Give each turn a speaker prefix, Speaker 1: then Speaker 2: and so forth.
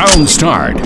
Speaker 1: Round start.